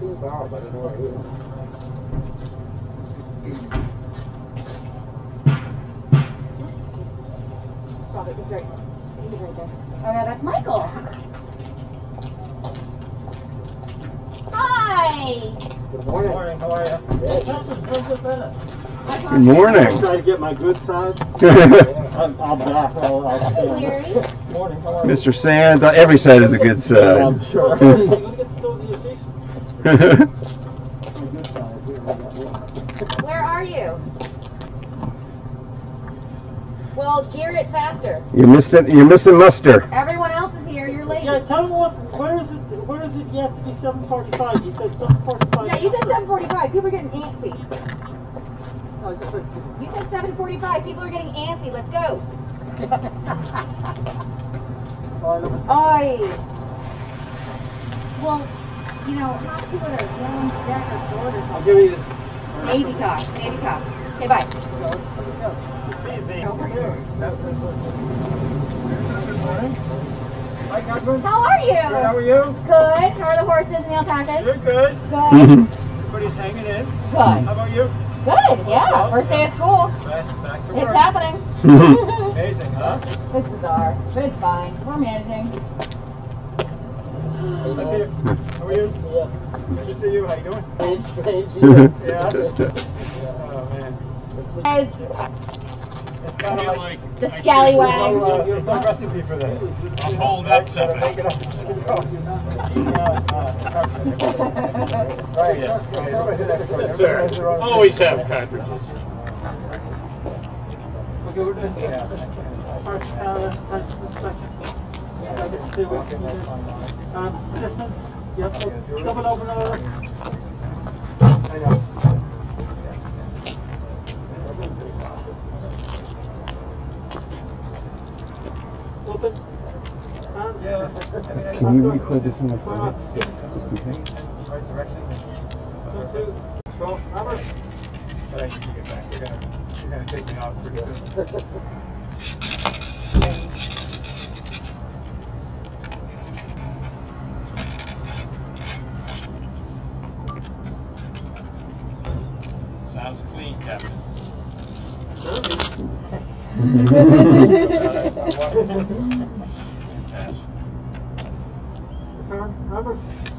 too far, but I know where it is. Probably, he's right, he's right there. Oh no, that's Michael. Hi. Good morning. Morning, how are you? Good. Good morning. Try to get my good side. I'm, I'm back. I'll, I'll Hey. Larry. Morning, how are you? Mr. Sands, uh, every side is a good side. I'm side. sure. Where are you? Well, gear it faster. you're missing. You're missing muster. Everyone else is here. You're late. Yeah, tell me what, where is it, where is it you have to be seven forty-five? You said seven forty-five? Yeah, you said 7:45. People are getting antsy. I just said, You said 7:45. People are getting antsy. Let's go. I Oi. Well, you know, not people that are yelling deck or sword or I'll give you this. Maybe talk. Maybe talk. Okay, bye. No, it's something else. Over Here. That- that's what- Good morning. Hi, Catherine. How are you? Good, how are you? Good. How are the horses and the alpacas? You're good. Good. Everybody's hanging in. Good. How about you? Good. Yeah. First day of school. Back, back to It's work. happening. Amazing, huh? it's bizarre, but it's fine. We're managing. How are you? How are you? See you. How? Yeah. Oh, man. Guys, like. the scallywag. Uh, recipe for this. I'll hold up. Yeah, uh, Right. Yes, sir. Always have cartridges. Uh, what. Um, Can you record this on the phone, just in case? Right direction. One, two. But I need to get back. You're gonna, you're gonna take me off pretty soon. Sounds clean, Captain. Hammer.